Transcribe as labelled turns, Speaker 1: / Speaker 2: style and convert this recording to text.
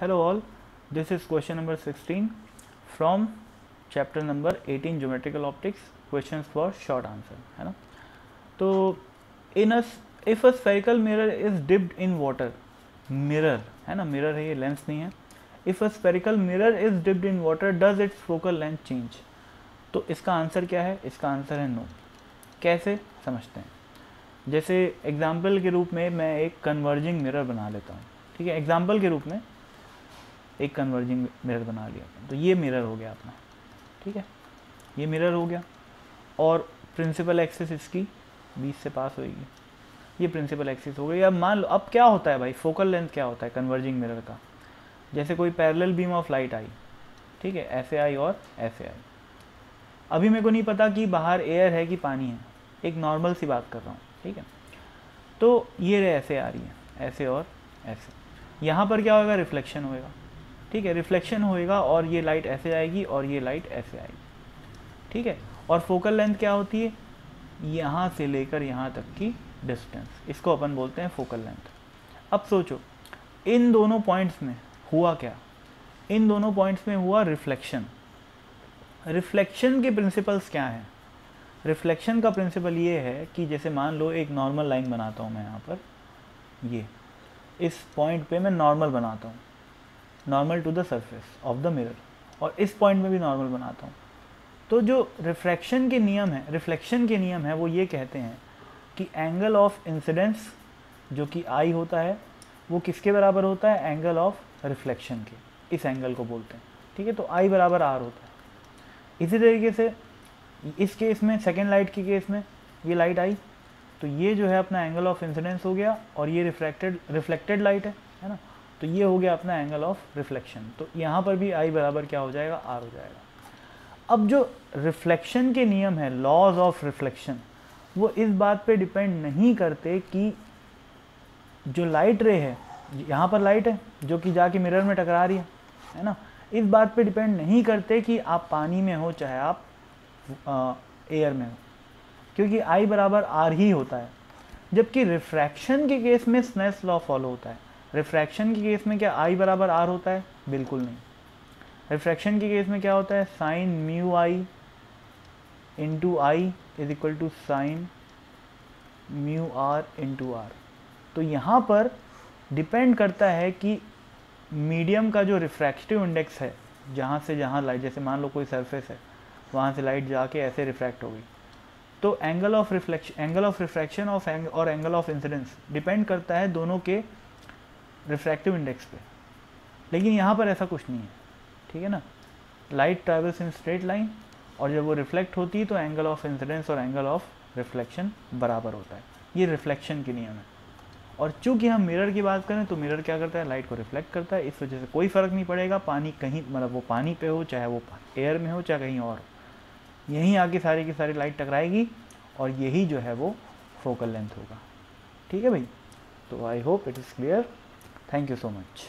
Speaker 1: Hello all this is question number 16 from chapter number 18 geometrical optics question for short answer है ना? तो in us if a spherical mirror is dipped in water mirror है ना? Mirror है, ये lens नहीं है। If a spherical mirror is dipped in water does its focal length change तो इसका आंसर क्या है? इसका आंसर है नो कैसे? समझते हैं। जैसे एग्ज़ाम्पल के रूप में मैं एक कन्वर्जिंग मिरर बना लेता हूँ। ठीक है? एग्ज़ाम्पल के रूप में एक कन्वर्जिंग मिरर बना लिया। तो ये मिरर हो गया अपना, ठीक है? ये मिरर हो गया और प्रिंसिपल एक्सेस इसकी बीस से पास होगी ये प्रिंसिपल एक्सिस हो गई। अब मान लो, अब क्या होता है भाई? फोकल लेंथ क्या होता है कन्वर्जिंग मिरर का? जैसे कोई पैरेलल बीम ऑफ़ लाइट आई, ठीक है? ऐसे आई और ऐसे आई अभी मेरे को नहीं पता कि बाहर एयर है कि पानी है। एक नॉर्मल सी बात कर रहा हूँ, ठीक है? तो ये ऐसे आ रही है ऐसे और ऐसे यहाँ पर क्या होगा रिफ्लेक्शन होएगा। ठीक है रिफ्लेक्शन होएगा और ये लाइट ऐसे आएगी और ये लाइट ऐसे आएगी। ठीक है? और फोकल लेंथ क्या होती है? यहाँ से लेकर यहाँ तक की डिस्टेंस इसको अपन बोलते हैं फोकल लेंथ अब सोचो, इन दोनों पॉइंट्स में हुआ क्या? इन दोनों पॉइंट्स में हुआ रिफ्लेक्शन रिफ्लेक्शन के प्रिंसिपल्स क्या हैं? रिफ्लेक्शन का प्रिंसिपल ये है कि जैसे मान लो एक नॉर्मल लाइन बनाता हूँ मैं यहाँ पर, ये। इस पॉइंट पे मैं नॉर्मल बनाता हूँ। Normal to the surface of the mirror और इस पॉइंट में भी नॉर्मल बनाता हूँ। तो जो रिफ्लेक्शन के नियम है रिफ्लेक्शन के नियम है, वो ये कहते हैं कि एंगल ऑफ़ इंसिडेंस जो कि आई होता है, वो किसके बराबर होता है? एंगल ऑफ़ रिफ्लेक्शन के। इस एंगल को बोलते हैं। ठीक है? तो आई बराबर आर होता है। इसी तरीके से इस केस में सेकेंड लाइट के केस में, ये लाइट आई तो ये जो है अपना एंगल ऑफ़ इंसिडेंस हो गया और ये रिफ्लेक्टेड रिफ्लेक्टेड लाइट है है ना? तो ये हो गया अपना एंगल ऑफ़ रिफ्लेक्शन तो यहाँ पर भी आई बराबर क्या हो जाएगा? आर हो जाएगा. अब जो रिफ्लेक्शन के नियम है लॉज ऑफ़ रिफ्लेक्शन वो इस बात पे डिपेंड नहीं करते कि जो लाइट रे है, यहाँ पर लाइट है, जो कि जाके मिरर में टकरा रही है है ना? इस बात पे डिपेंड नहीं करते कि आप पानी में हो, चाहे आप एयर में हो. क्योंकि आई बराबर आर ही होता है. जबकि रिफ्रैक्शन के केस में स्नेस लॉ फॉलो होता है. रिफ्रैक्शन के केस में क्या आई बराबर आर होता है? बिल्कुल नहीं। रिफ्रैक्शन के केस में क्या होता है? Sine mu i into i is equal to sine mu r into r तो यहाँ पर डिपेंड करता है कि मीडियम का जो रिफ्रैक्टिव इंडेक्स है, जहाँ से जहाँ लाइट जैसे मान लो कोई सरफेस है, वहाँ से लाइट जाके ऐसे रिफ्रैक्ट हो गई। तो angle of reflection angle of refraction of और एंगल ऑफ़ इंसिडेंस डिपेंड करता है दोनों के रिफ्रैक्टिव इंडेक्स पे। लेकिन यहाँ पर ऐसा कुछ नहीं है, ठीक है ना? Light travels in straight line और जब वो रिफ्लेक्ट होती है तो एंगल ऑफ़ इंसिडेंस और एंगल ऑफ़ रिफ्लेक्शन बराबर होता है। ये रिफ्लेक्शन के नियम है। और चूँकि हम मिरर की बात करें तो मिरर क्या करता है? लाइट को रिफ्लेक्ट करता है। इस वजह से कोई फ़र्क नहीं पड़ेगा। पानी कहीं मतलब वो पानी पे हो, चाहे वो एयर में हो, चाहे कहीं और हो। यहीं आके सारी की सारी लाइट टकराएगी और यही जो है वो फोकल लेंथ होगा। ठीक है भाई? तो I hope it is clear thank you so much